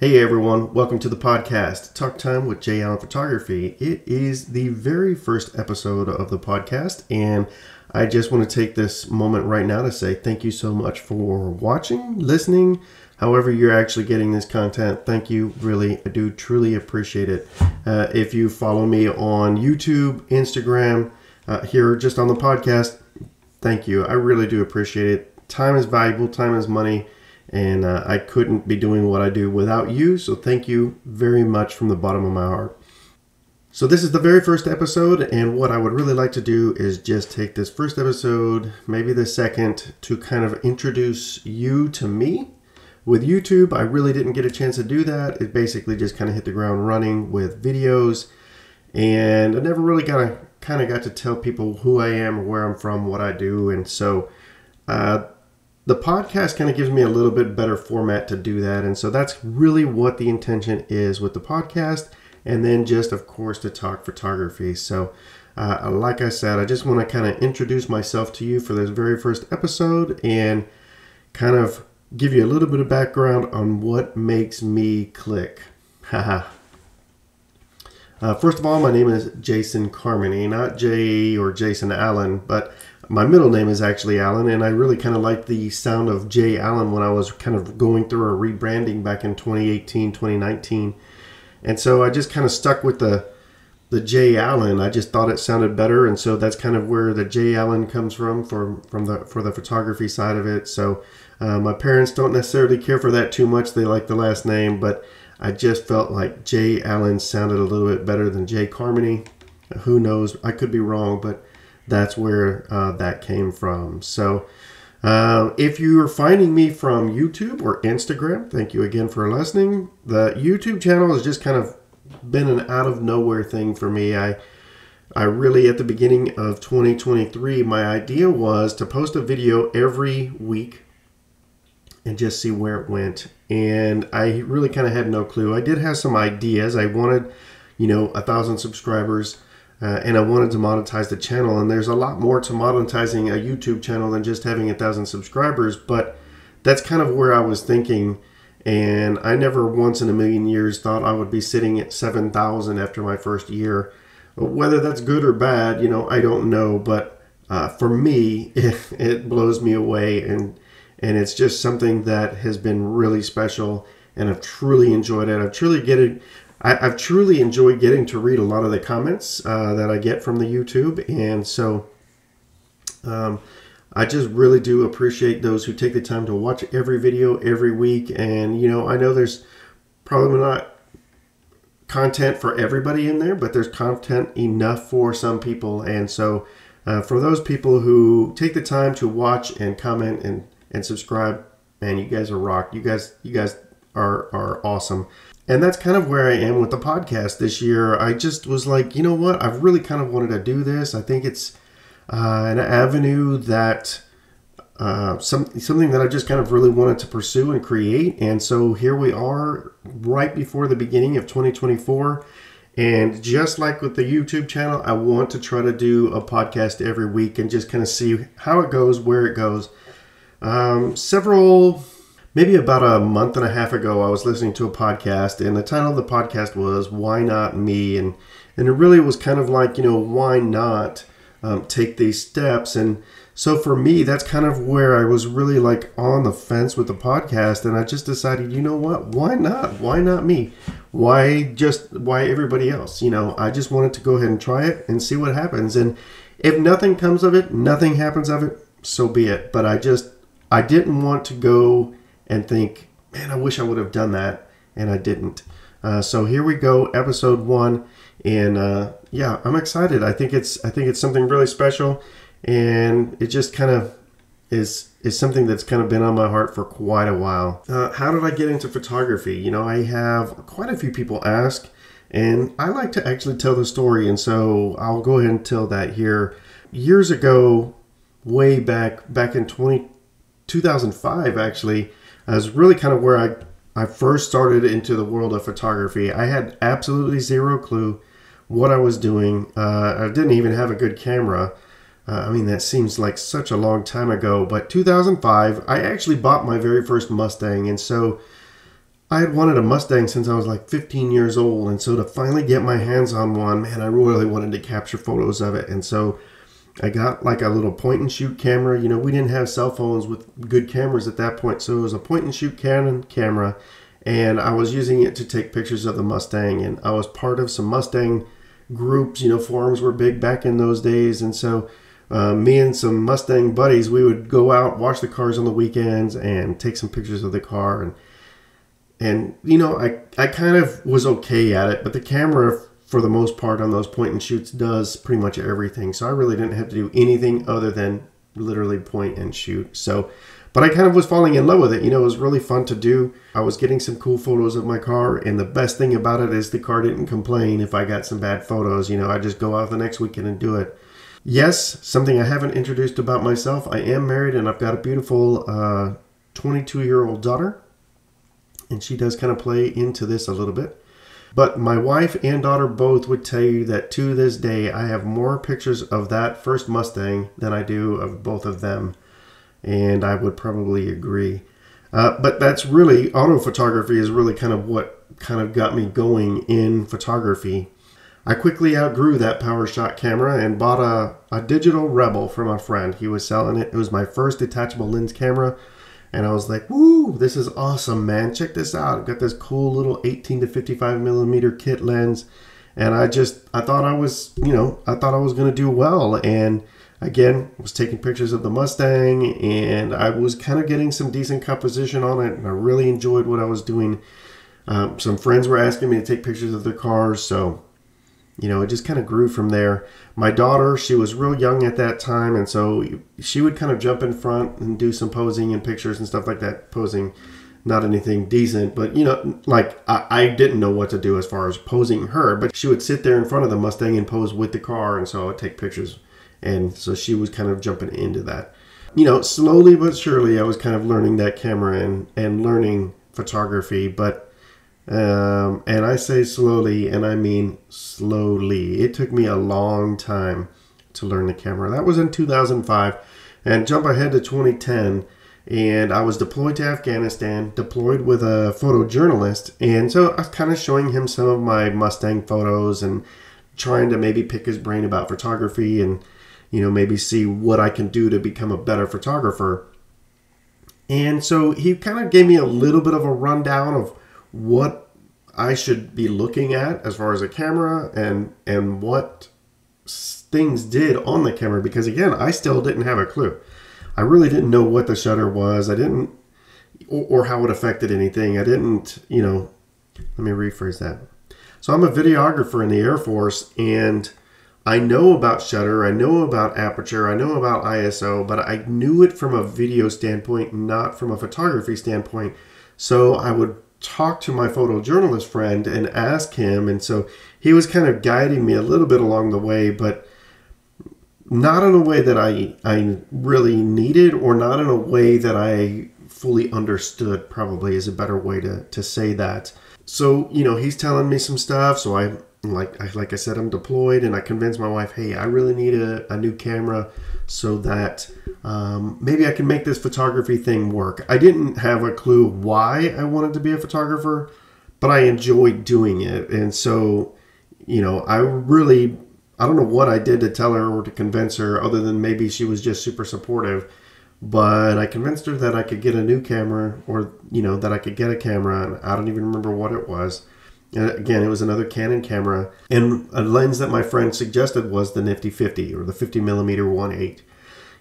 Hey everyone, welcome to the podcast, Talk Time with Jay Allen Photography. It is the very first episode of the podcast, and I just want to take this moment right now to say thank you so much for watching, listening, however you're actually getting this content. Thank you, really, I do truly appreciate it. Uh, if you follow me on YouTube, Instagram, uh, here just on the podcast, thank you. I really do appreciate it. Time is valuable, time is money and uh, I couldn't be doing what I do without you. So thank you very much from the bottom of my heart. So this is the very first episode, and what I would really like to do is just take this first episode, maybe the second, to kind of introduce you to me. With YouTube, I really didn't get a chance to do that. It basically just kind of hit the ground running with videos, and I never really got to kind of got to tell people who I am, where I'm from, what I do, and so uh, the podcast kind of gives me a little bit better format to do that. And so that's really what the intention is with the podcast. And then just, of course, to talk photography. So, uh, like I said, I just want to kind of introduce myself to you for this very first episode and kind of give you a little bit of background on what makes me click. Haha. Uh, first of all, my name is Jason Carmody, not Jay or Jason Allen, but my middle name is actually Allen, and I really kind of liked the sound of Jay Allen when I was kind of going through a rebranding back in 2018, 2019. And so I just kind of stuck with the the Jay Allen. I just thought it sounded better, and so that's kind of where the Jay Allen comes from for from the for the photography side of it. So uh, my parents don't necessarily care for that too much. They like the last name, but I just felt like Jay Allen sounded a little bit better than Jay Carmody. Who knows? I could be wrong, but that's where uh, that came from. So, uh, if you are finding me from YouTube or Instagram, thank you again for listening. The YouTube channel has just kind of been an out of nowhere thing for me. I I really at the beginning of 2023, my idea was to post a video every week and just see where it went. And I really kind of had no clue. I did have some ideas. I wanted, you know, a thousand subscribers uh, and I wanted to monetize the channel. And there's a lot more to monetizing a YouTube channel than just having a thousand subscribers, but that's kind of where I was thinking. And I never once in a million years thought I would be sitting at 7,000 after my first year. Whether that's good or bad, you know, I don't know. But uh, for me, it, it blows me away. And, and it's just something that has been really special. And I've truly enjoyed it. I've truly get it. I, have truly enjoyed getting to read a lot of the comments uh, that I get from the YouTube, and so um, I just really do appreciate those who take the time to watch every video every week. And you know, I know there's probably not content for everybody in there, but there's content enough for some people, and so. Uh, for those people who take the time to watch and comment and, and subscribe, man, you guys are rock. You guys, you guys are are awesome. And that's kind of where I am with the podcast this year. I just was like, you know what? I've really kind of wanted to do this. I think it's uh, an avenue that uh, some something that I just kind of really wanted to pursue and create. And so here we are, right before the beginning of 2024. And just like with the YouTube channel, I want to try to do a podcast every week and just kind of see how it goes, where it goes. Um, several maybe about a month and a half ago, I was listening to a podcast, and the title of the podcast was "Why Not Me," and and it really was kind of like you know why not um, take these steps? And so for me that's kind of where i was really like on the fence with the podcast and i just decided you know what? Why not? Why not me? Why just why everybody else? You know i just wanted to go ahead and try it and see what happens. And if nothing comes of it nothing happens of it so be it. But i just i didn't want to go and think, man, I wish I would have done that, and I didn't. Uh, so here we go, episode one, and uh, yeah, I'm excited. I think it's I think it's something really special, and it just kind of is is something that's kind of been on my heart for quite a while. Uh, how did I get into photography? You know, I have quite a few people ask, and I like to actually tell the story, and so I'll go ahead and tell that here. Years ago, way back back in 20, 2005, actually, is really kind of where I, I first started into the world of photography. I had absolutely zero clue what I was doing. Uh, I didn't even have a good camera. Uh, I mean, that seems like such a long time ago, but 2005, I actually bought my very first Mustang. And so I had wanted a Mustang since I was like 15 years old, and so to finally get my hands on one, man, I really wanted to capture photos of it. And so I got like a little point and shoot camera. You know, we didn't have cell phones with good cameras at that point, so it was a point and shoot Canon camera, and I was using it to take pictures of the Mustang. And I was part of some Mustang groups. You know, forums were big back in those days, and so uh, me and some Mustang buddies, we would go out, watch the cars on the weekends, and take some pictures of the car. And and you know, I I kind of was okay at it, but the camera for the most part on those point and shoots does pretty much everything. So I really didn't have to do anything other than literally point and shoot. So, but I kind of was falling in love with it. You know, it was really fun to do. I was getting some cool photos of my car, and the best thing about it is the car didn't complain if I got some bad photos. You know, I just go out the next weekend and do it. Yes, something I haven't introduced about myself. I am married and I've got a beautiful 22 uh, year old daughter, and she does kind of play into this a little bit. But my wife and daughter both would tell you that to this day, I have more pictures of that first Mustang than I do of both of them. And I would probably agree. Uh, but that's really, auto photography is really kind of what kind of got me going in photography. I quickly outgrew that PowerShot camera and bought a, a digital Rebel from a friend. He was selling it. It was my first detachable lens camera and I was like, woo, this is awesome, man. Check this out. I've got this cool little 18 to 55 millimeter kit lens. And I just, I thought I was, you know, I thought I was going to do well. And again, was taking pictures of the Mustang and I was kind of getting some decent composition on it. And I really enjoyed what I was doing. Um, some friends were asking me to take pictures of their cars. So you know, it just kind of grew from there. My daughter, she was real young at that time, and so she would kind of jump in front and do some posing and pictures and stuff like that. Posing, not anything decent, but you know, like I, I didn't know what to do as far as posing her, but she would sit there in front of the Mustang and pose with the car, and so I would take pictures. And so she was kind of jumping into that. You know, slowly but surely, I was kind of learning that camera and, and learning photography, but um, and I say slowly, and I mean slowly. It took me a long time to learn the camera. That was in 2005. And jump ahead to 2010, and I was deployed to Afghanistan, deployed with a photojournalist. And so I was kind of showing him some of my Mustang photos and trying to maybe pick his brain about photography and, you know, maybe see what I can do to become a better photographer. And so he kind of gave me a little bit of a rundown of what I should be looking at as far as a camera and and what things did on the camera because again I still didn't have a clue. I really didn't know what the shutter was. I didn't or, or how it affected anything. I didn't, you know, let me rephrase that. So I'm a videographer in the Air Force and I know about shutter, I know about aperture, I know about ISO, but I knew it from a video standpoint, not from a photography standpoint. So I would talk to my photojournalist friend and ask him. And so he was kind of guiding me a little bit along the way, but not in a way that I, I really needed or not in a way that I fully understood, probably is a better way to, to say that. So, you know, he's telling me some stuff. So I, like, I, like I said, I'm deployed and I convinced my wife, hey, I really need a, a new camera so that um, maybe I can make this photography thing work. I didn't have a clue why I wanted to be a photographer, but I enjoyed doing it. And so, you know, I really, I don't know what I did to tell her or to convince her, other than maybe she was just super supportive. But I convinced her that I could get a new camera or, you know, that I could get a camera. And I don't even remember what it was. Again, it was another Canon camera. And a lens that my friend suggested was the Nifty 50 or the 50 millimeter 1.8.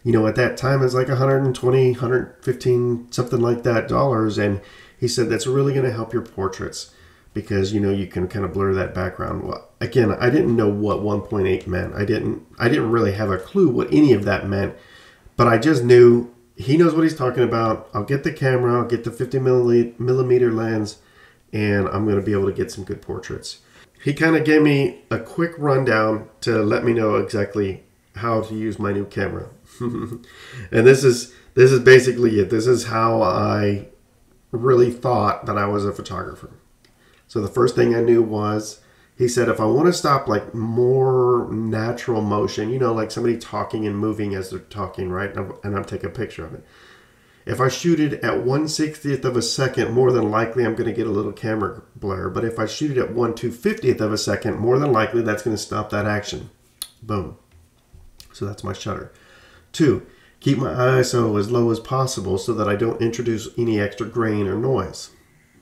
You know, at that time, it's like 120, 115, something like that dollars. And he said that's really going to help your portraits because you know you can kind of blur that background. Well, again, I didn't know what 1.8 meant. I didn't. I didn't really have a clue what any of that meant. But I just knew he knows what he's talking about. I'll get the camera. I'll get the 50 millimeter lens and I'm going to be able to get some good portraits. He kind of gave me a quick rundown to let me know exactly how to use my new camera. and this is this is basically it. This is how I really thought that I was a photographer. So the first thing I knew was he said if I want to stop like more natural motion, you know, like somebody talking and moving as they're talking, right? And I'm, and I'm taking a picture of it If I shoot it at 1 60th of a second, more than likely I'm going to get a little camera blur. But if I shoot it at 1 250th of a second, more than likely that's going to stop that action. Boom. So that's my shutter. Two, keep my ISO as low as possible so that I don't introduce any extra grain or noise.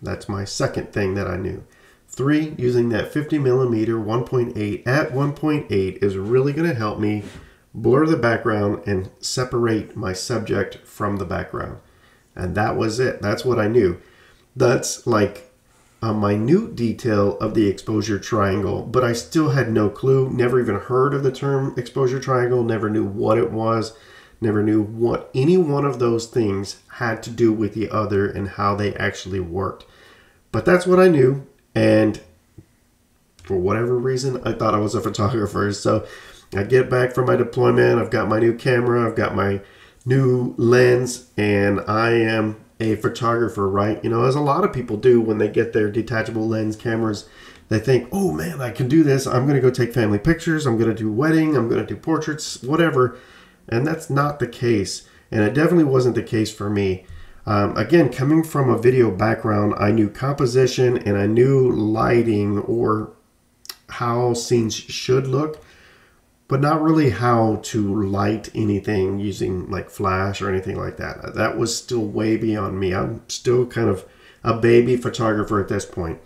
That's my second thing that I knew. Three, using that 50 millimeter 1.8 at 1.8 is really going to help me blur the background and separate my subject from the background. And that was it. That's what I knew. That's like a minute detail of the exposure triangle, but I still had no clue, never even heard of the term exposure triangle, never knew what it was, never knew what any one of those things had to do with the other and how they actually worked. But that's what I knew, and for whatever reason, I thought I was a photographer. So I get back from my deployment. I've got my new camera. I've got my new lens, and I am a photographer, right? You know, as a lot of people do when they get their detachable lens cameras, they think, oh man, I can do this. I'm going to go take family pictures. I'm going to do wedding. I'm going to do portraits, whatever. And that's not the case. And it definitely wasn't the case for me. Um, again, coming from a video background, I knew composition and I knew lighting or how scenes should look but not really how to light anything using like flash or anything like that. That was still way beyond me. I'm still kind of a baby photographer at this point.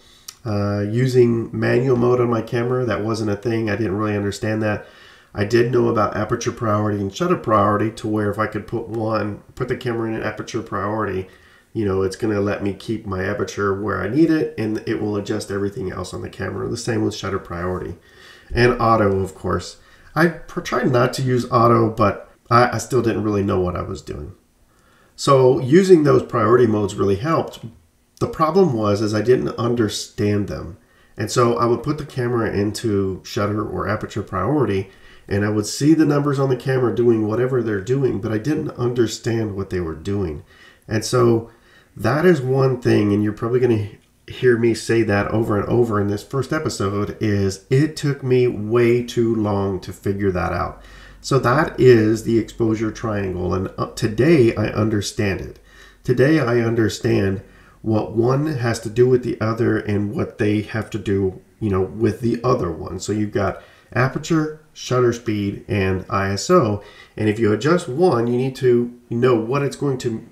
Uh, using manual mode on my camera, that wasn't a thing. I didn't really understand that. I did know about aperture priority and shutter priority to where if I could put one, put the camera in an aperture priority, you know, it's going to let me keep my aperture where I need it and it will adjust everything else on the camera. The same with shutter priority and auto, of course. I tried not to use auto, but I, I still didn't really know what I was doing. So using those priority modes really helped. The problem was is I didn't understand them. And so I would put the camera into shutter or aperture priority and I would see the numbers on the camera doing whatever they're doing, but I didn't understand what they were doing. And so that is one thing, and you're probably going to hear me say that over and over in this first episode is it took me way too long to figure that out. So that is the exposure triangle and uh, today I understand it. Today I understand what one has to do with the other and what they have to do, you know, with the other one. So you've got aperture, shutter speed, and ISO. And if you adjust one, you need to know what it's going to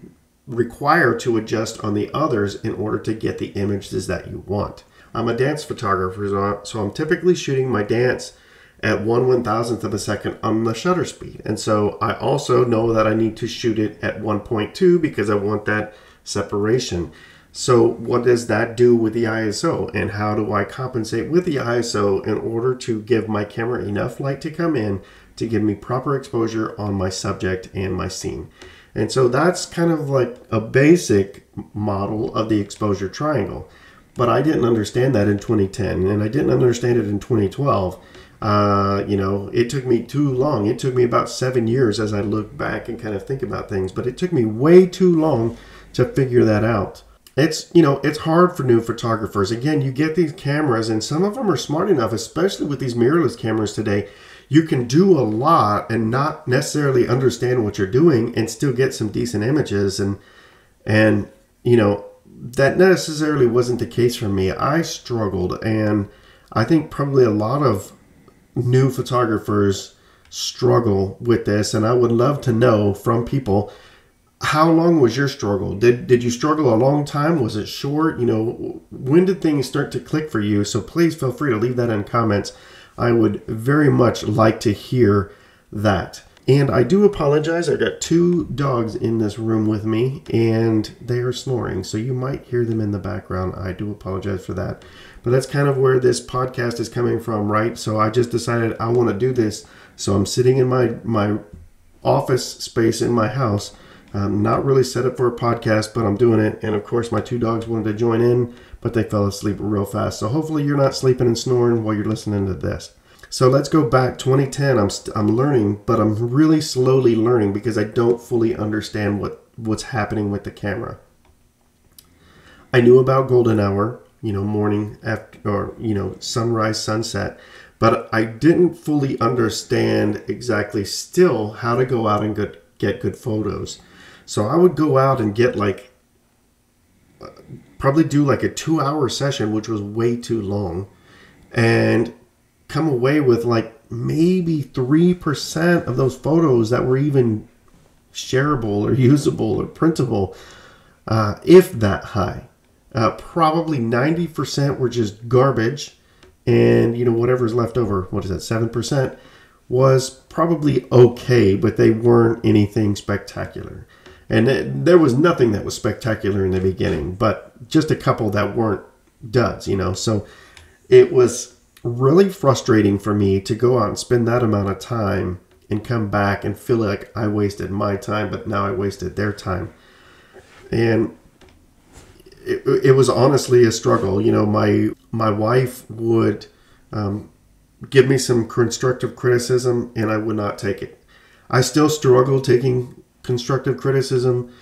required to adjust on the others in order to get the images that you want. I'm a dance photographer, so I'm typically shooting my dance at one one thousandth of a second on the shutter speed. And so I also know that I need to shoot it at 1.2 because I want that separation. So what does that do with the ISO and how do I compensate with the ISO in order to give my camera enough light to come in to give me proper exposure on my subject and my scene? And so that's kind of like a basic model of the exposure triangle. But I didn't understand that in 2010 and I didn't understand it in 2012. Uh, you know, it took me too long. It took me about seven years as I look back and kind of think about things, but it took me way too long to figure that out. It's, you know, it's hard for new photographers. Again, you get these cameras and some of them are smart enough, especially with these mirrorless cameras today, you can do a lot and not necessarily understand what you're doing and still get some decent images. And and you know that necessarily wasn't the case for me. I struggled and i think probably a lot of new photographers struggle with this. And i would love to know from people how long was your struggle? Did did you struggle a long time? Was it short? You know when did things start to click for you? So please feel free to leave that in comments I would very much like to hear that. And I do apologize. I've got two dogs in this room with me and they are snoring. So you might hear them in the background. I do apologize for that. But that's kind of where this podcast is coming from, right? So I just decided I want to do this. So I'm sitting in my, my office space in my house. I'm not really set up for a podcast, but I'm doing it. And of course, my two dogs wanted to join in but they fell asleep real fast. So hopefully you're not sleeping and snoring while you're listening to this. So let's go back 2010. I'm I'm learning, but I'm really slowly learning because I don't fully understand what what's happening with the camera. I knew about golden hour, you know, morning after or you know, sunrise, sunset, but I didn't fully understand exactly still how to go out and get get good photos. So I would go out and get like, probably do like a two hour session, which was way too long, and come away with like maybe 3% of those photos that were even shareable or usable or printable, uh, if that high. Uh, probably 90% were just garbage, and you know whatever's left over, what is that, 7%, was probably okay, but they weren't anything spectacular. And it, there was nothing that was spectacular in the beginning, but just a couple that weren't duds, you know. So it was really frustrating for me to go out and spend that amount of time and come back and feel like I wasted my time, but now I wasted their time. And it, it was honestly a struggle. You know, my my wife would um, give me some constructive criticism, and I would not take it. I still struggle taking constructive criticism,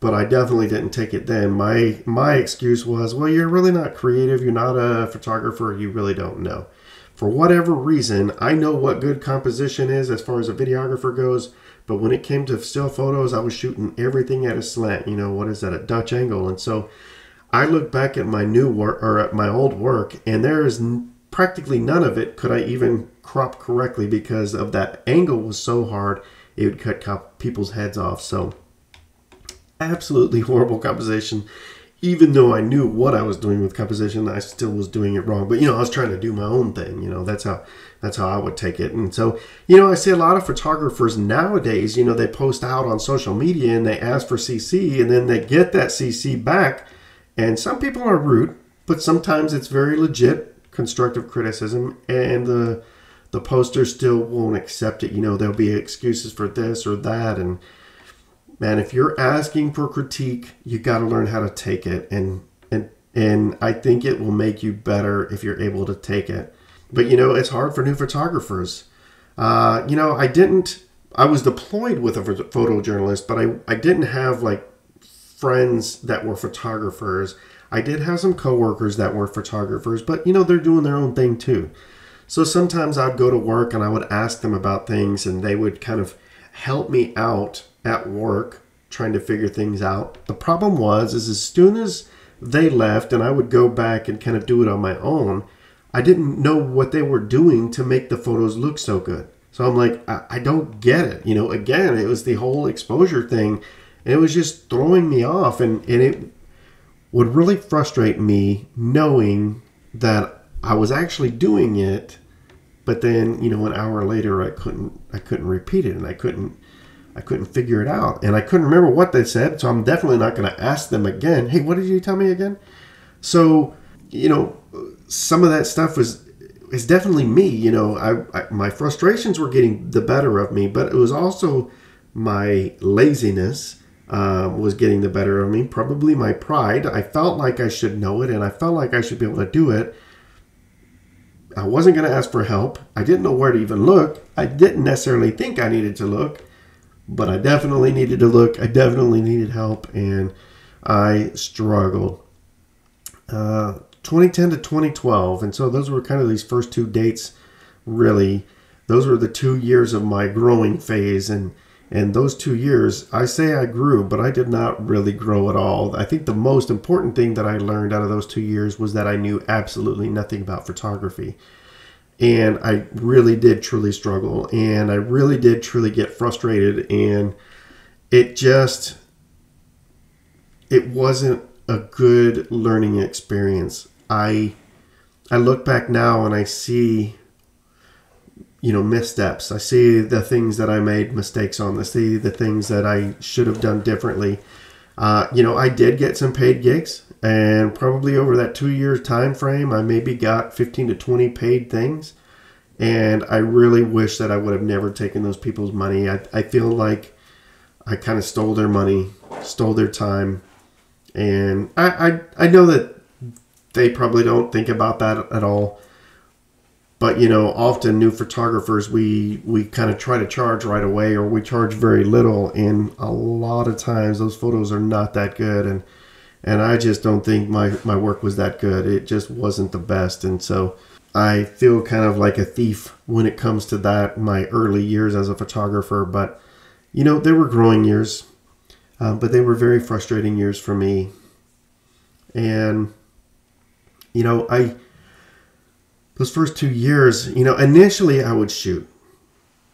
but I definitely didn't take it then. My my excuse was, well, you're really not creative. You're not a photographer. You really don't know. For whatever reason, I know what good composition is as far as a videographer goes. But when it came to still photos, I was shooting everything at a slant. You know what is that? A Dutch angle. And so I look back at my new work or at my old work, and there is practically none of it could I even crop correctly because of that angle was so hard it would cut people's heads off. So absolutely horrible composition. Even though I knew what I was doing with composition, I still was doing it wrong. But you know, I was trying to do my own thing. You know, that's how that's how I would take it. And so, you know, I see a lot of photographers nowadays. You know, they post out on social media and they ask for CC, and then they get that CC back. And some people are rude, but sometimes it's very legit constructive criticism, and the the poster still won't accept it. You know, there'll be excuses for this or that, and man, if you're asking for critique, you got to learn how to take it, and and and I think it will make you better if you're able to take it. But you know, it's hard for new photographers. Uh, you know, I didn't. I was deployed with a photojournalist, but I I didn't have like friends that were photographers I did have some coworkers that were photographers, but you know, they're doing their own thing too. So sometimes I'd go to work and I would ask them about things and they would kind of help me out at work trying to figure things out. The problem was is as soon as they left and I would go back and kind of do it on my own, I didn't know what they were doing to make the photos look so good. So I'm like, I, I don't get it. You know, again, it was the whole exposure thing. And it was just throwing me off and, and it would really frustrate me knowing that I was actually doing it, but then you know an hour later I couldn't I couldn't repeat it and I couldn't I couldn't figure it out and I couldn't remember what they said, so I'm definitely not going to ask them again. Hey, what did you tell me again? So you know some of that stuff was is definitely me. You know, I, I my frustrations were getting the better of me, but it was also my laziness uh, was getting the better of me. Probably my pride. I felt like I should know it and I felt like I should be able to do it. I wasn't going to ask for help. I didn't know where to even look. I didn't necessarily think I needed to look, but I definitely needed to look. I definitely needed help and I struggled. Uh, 2010 to 2012. And so those were kind of these first two dates, really. Those were the two years of my growing phase. And and those two years, I say I grew, but I did not really grow at all. I think the most important thing that I learned out of those two years was that I knew absolutely nothing about photography. And I really did truly struggle. And I really did truly get frustrated. And it just, it wasn't a good learning experience. I, I look back now and I see you know missteps. I see the things that i made mistakes on. I see the things that i should have done differently. Uh, you know i did get some paid gigs and probably over that two year time frame i maybe got 15 to 20 paid things. And i really wish that i would have never taken those people's money. I, I feel like i kind of stole their money stole their time. And I, I i know that they probably don't think about that at all but you know often new photographers we we kind of try to charge right away or we charge very little and a lot of times those photos are not that good and and i just don't think my my work was that good it just wasn't the best and so i feel kind of like a thief when it comes to that my early years as a photographer but you know they were growing years Uh, but they were very frustrating years for me. And, you know, I, those first two years, you know, initially I would shoot,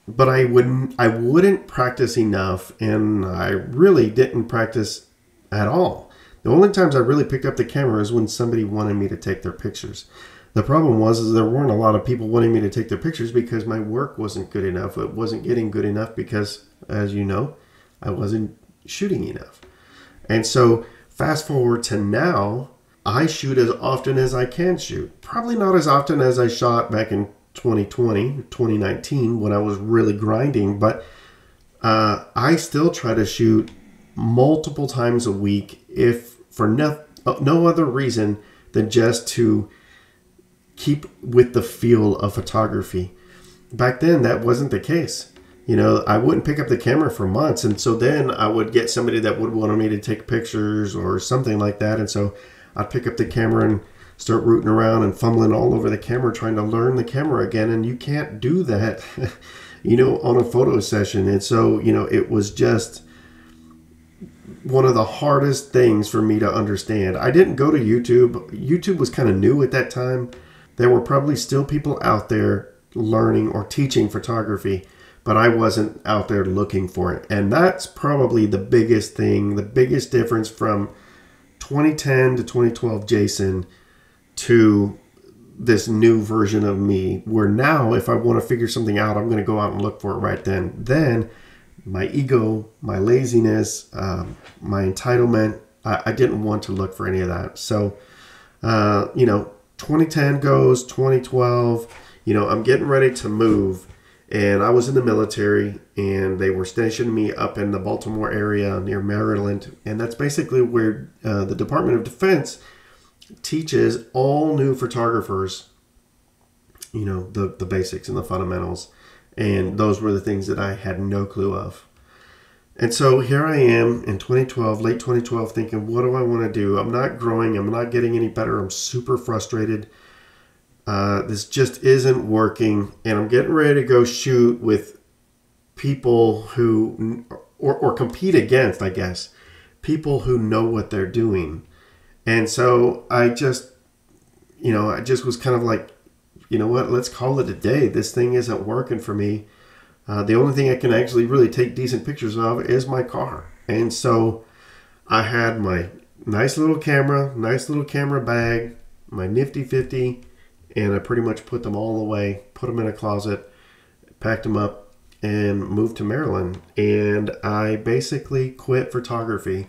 but I wouldn't, I wouldn't practice enough. And I really didn't practice at all. The only times I really picked up the camera is when somebody wanted me to take their pictures. The problem was is there weren't a lot of people wanting me to take their pictures because my work wasn't good enough. It wasn't getting good enough because, as you know, I wasn't shooting enough. And so fast forward to now, I shoot as often as I can shoot. Probably not as often as I shot back in 2020, 2019 when I was really grinding, but uh, I still try to shoot multiple times a week if for no, no other reason than just to keep with the feel of photography. Back then, that wasn't the case. You know, I wouldn't pick up the camera for months. And so then I would get somebody that would want me to take pictures or something like that. And so I'd pick up the camera and start rooting around and fumbling all over the camera trying to learn the camera again. And you can't do that, you know, on a photo session. And so, you know, it was just one of the hardest things for me to understand. I didn't go to YouTube. YouTube was kind of new at that time there were probably still people out there learning or teaching photography, but I wasn't out there looking for it. And that's probably the biggest thing, the biggest difference from 2010 to 2012 Jason to this new version of me where now if I want to figure something out, I'm going to go out and look for it right then. Then my ego, my laziness, um, my entitlement, I, I, didn't want to look for any of that. So, uh, you know, 2010 goes, 2012, you know, I'm getting ready to move. And I was in the military, and they were stationing me up in the Baltimore area near Maryland. And that's basically where uh, the Department of Defense teaches all new photographers, you know, the, the basics and the fundamentals. And those were the things that I had no clue of. And so here I am in 2012, late 2012, thinking, what do I want to do? I'm not growing. I'm not getting any better. I'm super frustrated. Uh, this just isn't working. And I'm getting ready to go shoot with people who, or, or compete against, I guess, people who know what they're doing. And so I just, you know, I just was kind of like, you know what, let's call it a day. This thing isn't working for me. Uh, the only thing I can actually really take decent pictures of is my car. And so I had my nice little camera, nice little camera bag, my nifty 50, and I pretty much put them all away, put them in a closet, packed them up, and moved to Maryland. And I basically quit photography.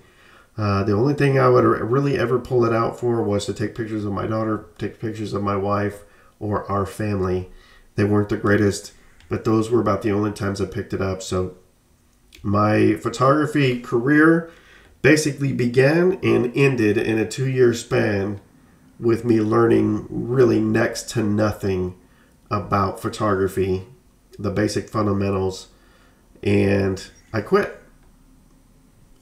Uh, the only thing I would really ever pull it out for was to take pictures of my daughter, take pictures of my wife, or our family. They weren't the greatest but those were about the only times I picked it up. So my photography career basically began and ended in a two year span with me learning really next to nothing about photography, the basic fundamentals, and I quit.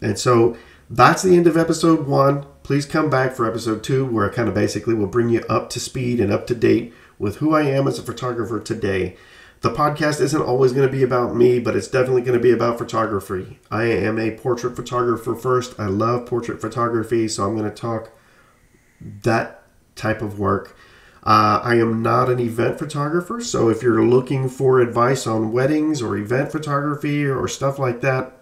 And so that's the end of episode one. Please come back for episode two, where I kind of basically will bring you up to speed and up to date with who I am as a photographer today. The podcast isn't always going to be about me, but it's definitely going to be about photography. I am a portrait photographer first. I love portrait photography, so I'm going to talk that type of work. Uh, I am not an event photographer, so if you're looking for advice on weddings or event photography or stuff like that,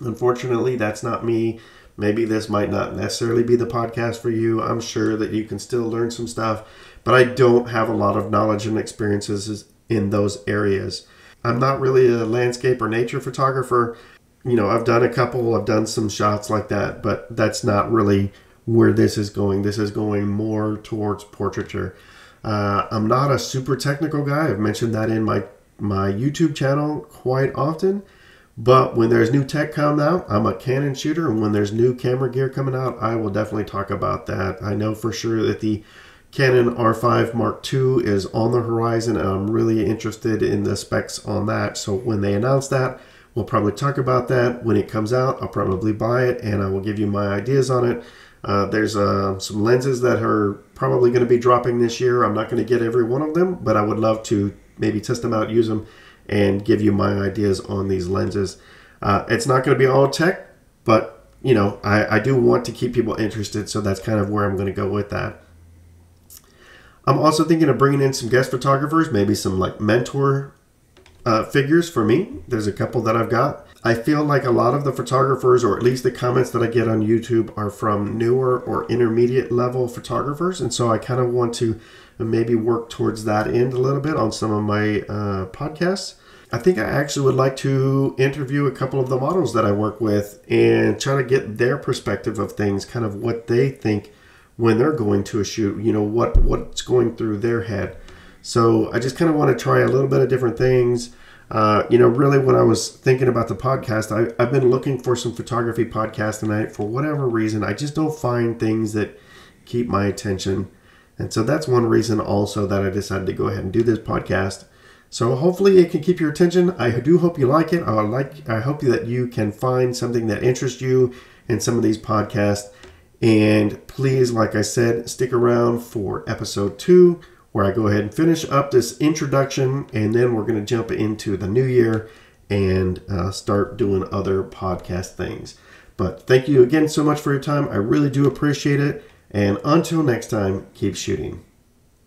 unfortunately, that's not me. Maybe this might not necessarily be the podcast for you. I'm sure that you can still learn some stuff, but I don't have a lot of knowledge and experiences in those areas. I'm not really a landscape or nature photographer. You know, I've done a couple, I've done some shots like that, but that's not really where this is going. This is going more towards portraiture. Uh, I'm not a super technical guy. I've mentioned that in my my YouTube channel quite often. But when there's new tech coming out, I'm a Canon shooter, and when there's new camera gear coming out, I will definitely talk about that. I know for sure that the Canon R5 Mark II is on the horizon, and I'm really interested in the specs on that. So when they announce that, we'll probably talk about that. When it comes out, I'll probably buy it, and I will give you my ideas on it. Uh, there's uh, some lenses that are probably going to be dropping this year. I'm not going to get every one of them, but I would love to maybe test them out, use them, and give you my ideas on these lenses. Uh, it's not going to be all tech. but you know, I, I do want to keep people interested, so that's kind of where I'm going to go with that. I'm also thinking of bringing in some guest photographers, maybe some like mentor uh, figures for me. There's a couple that I've got. I feel like a lot of the photographers, or at least the comments that I get on YouTube, are from newer or intermediate level photographers. And so I kind of want to maybe work towards that end a little bit on some of my uh, podcasts. I think I actually would like to interview a couple of the models that I work with and try to get their perspective of things, kind of what they think when they're going to a shoot, you know, what what's going through their head. So I just kind of want to try a little bit of different things. Uh, you know, really, when I was thinking about the podcast, I, I've been looking for some photography podcast tonight. For whatever reason, I just don't find things that keep my attention. And so that's one reason also that I decided to go ahead and do this podcast. So hopefully it can keep your attention. I do hope you like it. I like I hope that you can find something that interests you in some of these podcasts. And please, like I said, stick around for episode two, where I go ahead and finish up this introduction, and then we're going to jump into the new year and uh, start doing other podcast things. But thank you again so much for your time. I really do appreciate it. And until next time, keep shooting.